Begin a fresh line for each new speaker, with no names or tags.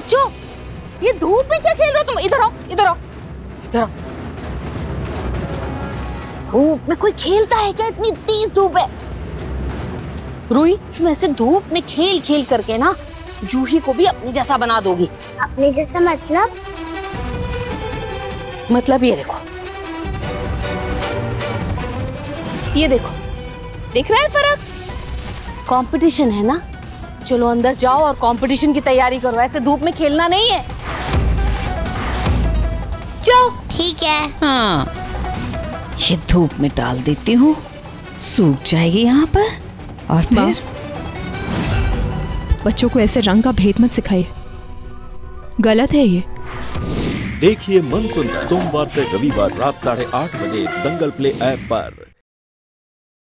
बच्चों ये धूप में क्या खेल रहे हो तुम? इधर आओ इधर आओ इधर आओ। धूप में कोई खेलता है क्या? इतनी तेज धूप है। रुई तुम ऐसे धूप में खेल खेल करके ना जूही को भी अपनी जैसा बना दोगी।
अपने जैसा मतलब?
मतलब ये देखो। ये देखो। दिख रहा है फ़र्क? कंपटीशन है ना? चलो अंदर जाओ और कंपटीशन की तैयारी करो। ऐसे धूप में खेलना नहीं है। जाओ।
ठीक है।
हाँ। ये धूप में डाल देती हूँ। सूख जाएगी यहाँ पर। और फिर?
बच्चों को ऐसे रंग का भेद मत सिखाइए। गलत है ये।
देखिए मन सुनकर सोमवार से रविवार रात साढ़े आठ बजे दंगल प्ले ऐप पर।